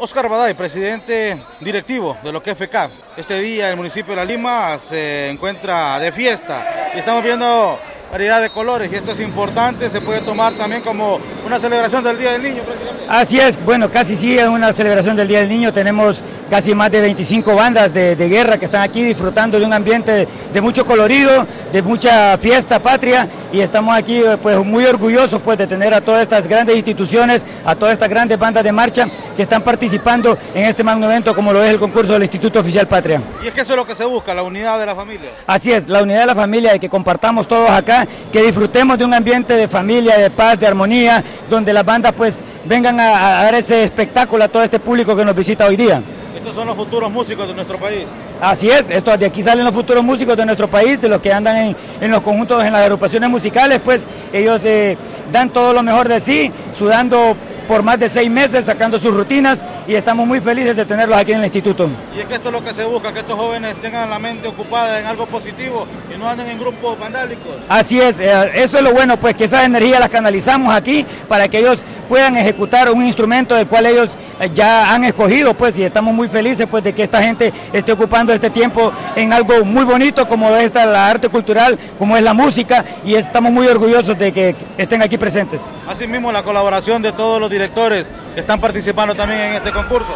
Oscar Baday, presidente directivo de lo que es FECAP. Este día el municipio de La Lima se encuentra de fiesta y estamos viendo variedad de colores y esto es importante, se puede tomar también como una celebración del Día del Niño. Presidente. Así es, bueno, casi sí es una celebración del Día del Niño, tenemos casi más de 25 bandas de, guerra que están aquí disfrutando de un ambiente de, mucho colorido, de mucha fiesta patria y estamos aquí pues muy orgullosos pues de tener a todas estas grandes instituciones, a todas estas grandes bandas de marcha que están participando en este magno evento como lo es el concurso del Instituto Oficial Patria. Y es que eso es lo que se busca, la unidad de la familia. Así es, la unidad de la familia, de que compartamos todos acá, que disfrutemos de un ambiente de familia, de paz, de armonía, donde las bandas pues vengan a, a dar ese espectáculo a todo este público que nos visita hoy día. Estos son los futuros músicos de nuestro país. Así es, esto, de aquí salen los futuros músicos de nuestro país, de los que andan en, los conjuntos, en las agrupaciones musicales, pues ellos eh, dan todo lo mejor de sí, sudando por más de seis meses sacando sus rutinas y estamos muy felices de tenerlos aquí en el instituto. Y es que esto es lo que se busca, que estos jóvenes tengan la mente ocupada en algo positivo y no anden en grupos vandálicos. Así es, eh, eso es lo bueno, pues que esas energías las canalizamos aquí para que ellos puedan ejecutar un instrumento del cual ellos eh, ya han escogido, pues, y estamos muy felices, pues, de que esta gente esté ocupando este tiempo en algo muy bonito como es la arte cultural, como es la música, y estamos muy orgullosos de que estén aquí presentes. Asimismo, la colaboración de todos los directores que están participando también en este concurso.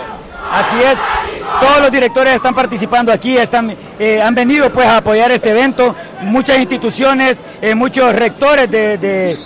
Así es, todos los directores están participando aquí, están, eh, han venido pues a apoyar este evento, muchas instituciones, eh, muchos rectores de,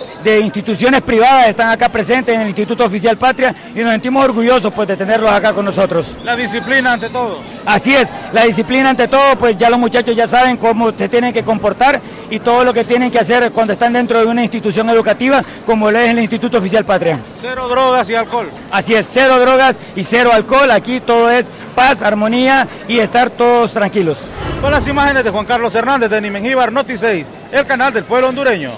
instituciones privadas están acá presentes en el Instituto Oficial Patria y nos sentimos orgullosos pues de tenerlos acá con nosotros. La disciplina ante todo. Así es, la disciplina ante todo, pues ya los muchachos ya saben cómo se tienen que comportar y todo lo que tienen que hacer cuando están dentro de una institución educativa como lo es el Instituto Oficial Patria. Cero drogas y alcohol. Así es, cero drogas y cero alcohol, aquí todo es paz, armonía y estar todos tranquilos. Con las imágenes de Juan Carlos Hernández de Nimengíbar Noti 6, el canal del pueblo hondureño.